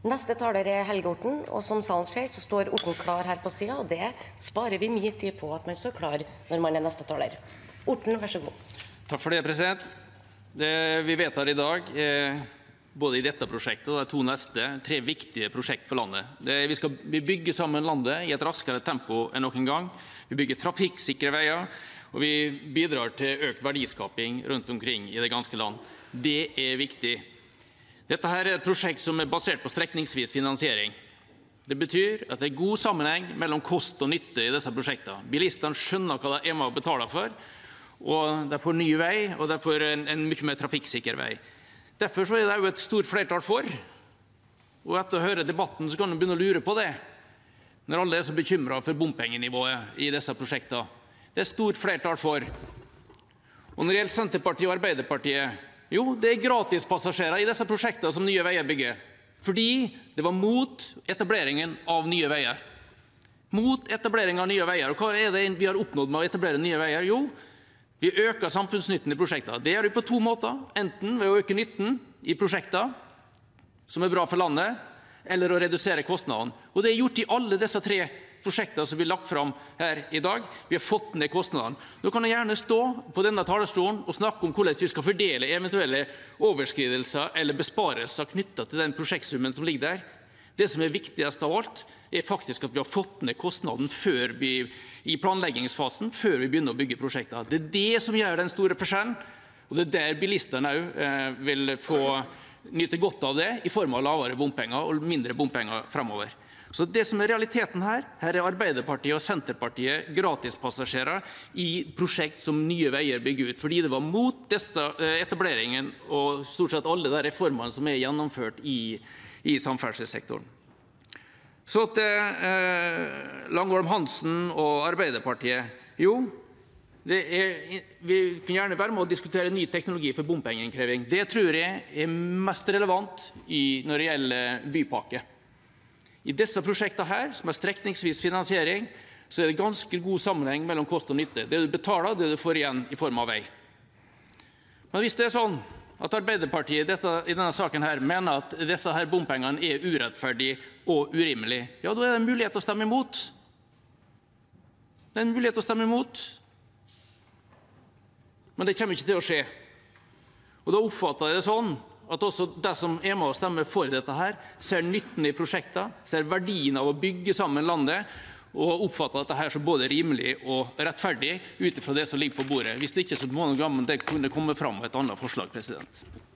Neste taler er Helge Orten, og som salen ser, så står Orten klar her på sida, og det sparer vi mye tid på at man står klar når man er neste taler. Orten, vær så god. Takk for det, president. Det vi vedtar i dag, både i dette prosjektet og de to neste, tre viktige prosjekt for landet. Det, vi skal vi bygger sammen landet i et raskere tempo enn noen gang. Vi bygger trafikksikre veier, og vi bidrar til økt verdiskaping rundt omkring i det ganske land. Det er viktig. Dette her er et prosjekt som er basert på strekningsvis finansiering. Det betyr at det er god sammenheng mellom kost og nytte i disse prosjektene. Bilistene skjønner hva de er med å betale for, og de får ny vei og de får en, mye mer trafikksikker vei. Derfor er det jo et stort flertall for. Og etter å høre debatten så kan en begynne å lure på det, når alle er så bekymra for bompengenivået i disse prosjektene. Det er stort flertall for. Og når det gjelder Senterpartiet og Arbeiderpartiet, jo, det er gratispassasjerer i disse prosjektene som Nye Veier bygger. Fordi det var mot etableringen av Nye Veier. Mot etablering av Nye Veier. Og hva er det vi har oppnådd med å etablere Nye Veier? Jo, vi øker samfunnsnytten i prosjektene. Det gjør vi på to måter. Enten ved å øke nytten i prosjektene, som er bra for landet, eller å redusere kostnadene. Og det er gjort i alle disse tre prosjektene som blir lagt fram her i dag. Vi har fått ned kostnadene. Nå kan jeg gjerne stå på denne talerstolen og snakke om hvordan vi skal fordele eventuelle overskridelser eller besparelser knyttet til den prosjektsummen som ligger der. Det som er viktigst av alt, er faktisk at vi har fått ned kostnaden i planleggingsfasen, før vi begynner å bygge prosjekter. Det er det som gjør den store forskjellen, og det er der bilistene òg eh, vil få nyte godt av det, i form av lavere bompenger og mindre bompenger fremover. Så det som er realiteten her, her er Arbeiderpartiet og Senterpartiet gratispassasjerer i prosjekt som Nye Veier bygger ut. Fordi det var mot disse eh, etableringen og stort sett alle de reformene som er gjennomført i, i samferdselssektoren. Så til eh, Langholm Hansen og Arbeiderpartiet. Jo, er, vi kan gjerne være med å diskutere ny teknologi for bompengeinnkreving. Det tror jeg er mest relevant i, når det gjelder bypakke. I disse prosjektene som er strekningsvis finansiering, er det ganske god sammenheng mellom kost og nytte. Det du betaler, det du får igjen i form av vei. Men hvis det er sånn at Arbeiderpartiet i denne saken mener at disse her bompengene er urettferdige og urimelige, ja, da er det en mulighet til å stemme imot. Det er en mulighet til å stemme imot. Men det kommer ikke til å skje. Og da oppfatter jeg det sånn at også de som er med og stemmer for dette, her, ser nytten i prosjektene, ser verdien av å bygge sammen landet og oppfatter dette her som både rimelig og rettferdig ut ifra det som ligger på bordet. Hvis det ikke så må det kunne komme fram et annet forslag. president.